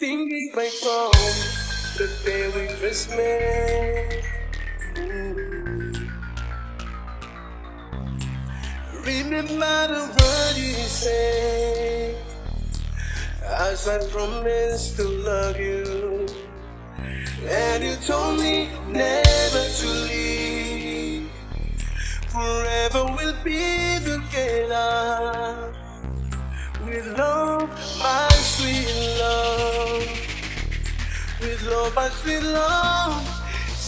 think it might fall the day we Christmas. Ooh. Remember the word you said as I promised to love you, and you told me never to leave. Forever we'll be together. hope I feel long.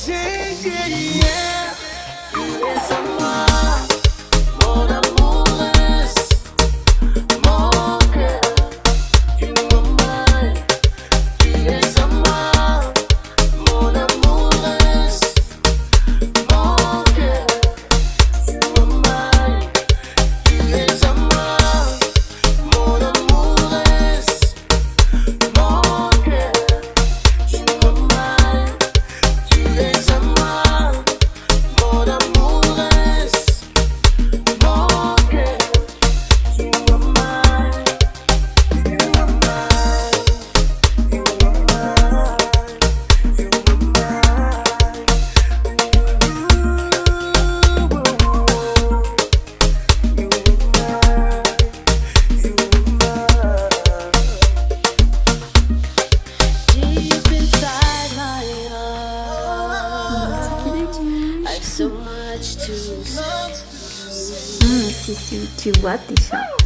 Yeah, yeah, yeah. See to what the show.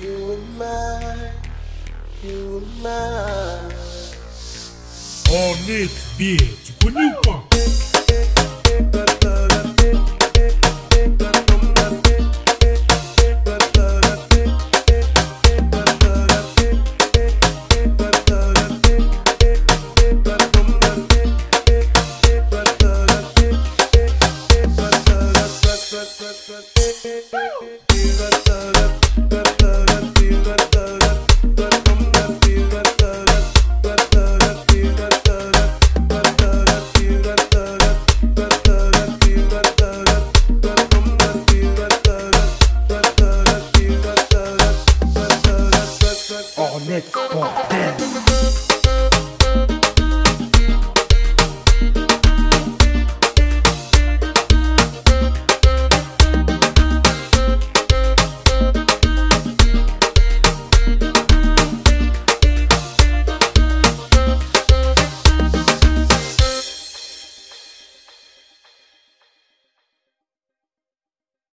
You were mine, you were mine. On it, bitch, you want. Woo! All next for them.